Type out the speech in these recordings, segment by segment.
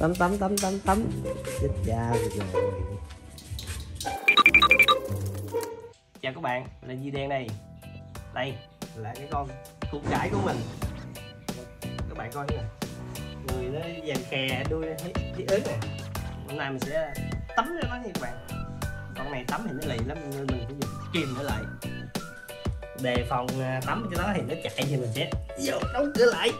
tắm tắm tắm tắm tắm chết cha rồi. Chào các bạn là Di Đen đây. Đây là cái con cục cải của mình. Các bạn coi nè. Người nó vàng khè đuôi thấy, thấy ớt nè hôm nay mình sẽ tắm cho nó nha các bạn. Con này tắm thì nó lì lắm nên mình phải dùng kìm nó lại. Đề phòng à, tắm cho nó thì nó chạy thì mình sẽ vô đóng cửa lại.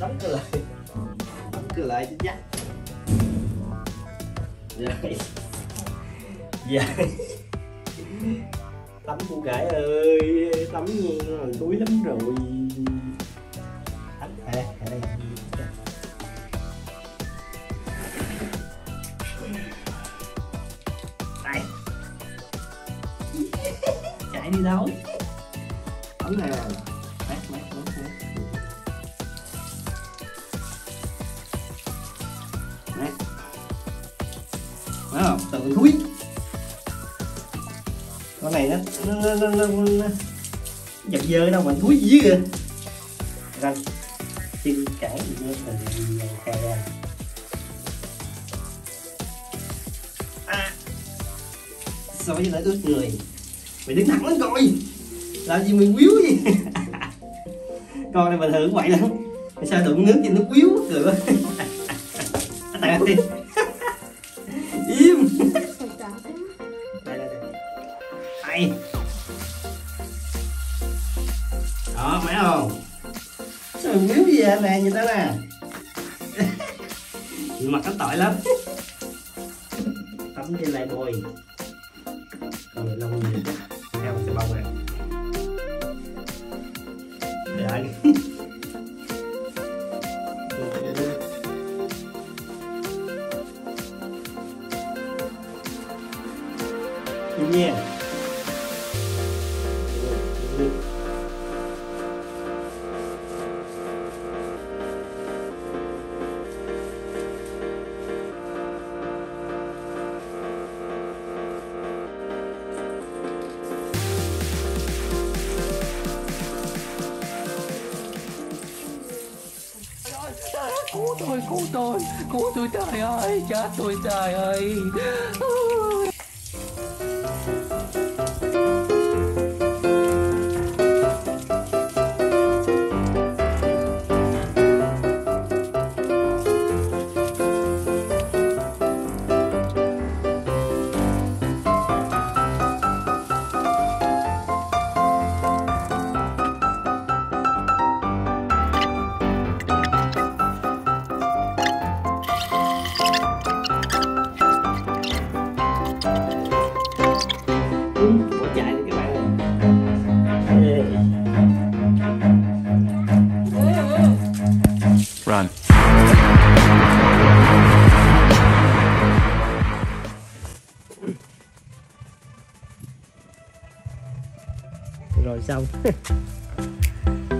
Đóng cửa lại. Đóng cửa lại cho chắc rồi dạ. Tắm cô gái ơi, tắm nhiên túi lắm rồi. Tắm. Đây ở đây đây. Chạy đi đâu tắm nè. Không? tự thúi. con này nó nó nó nó, nó, nó giật dơ đâu mà thúi dữ kìa. Răng. Chân cẳng gì nữa từ khai ra à. sao với lại ướt người. Mày đứng thẳng lên coi. Làm gì mình quýu gì con này bình thường vậy lắm. Sao đụng nước thì nó quýu cười quá. Đi đây đó phải không? Sao mình miếu gì vậy nè người ta nè. Mặt nó tội lắm. Tắm trên lại bồi. Còn lông gì theo cái bông này. Dạ nha tôi cứu tôi. Cứu tôi trời ơi. Chết tôi trời ơi. Rồi xong.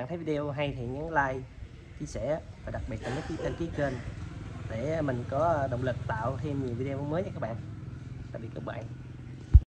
bạn thấy video hay thì nhấn like, chia sẻ và đặc biệt là nhấn đăng ký kênh để mình có động lực tạo thêm nhiều video mới nha các bạn. Tạm biệt các bạn.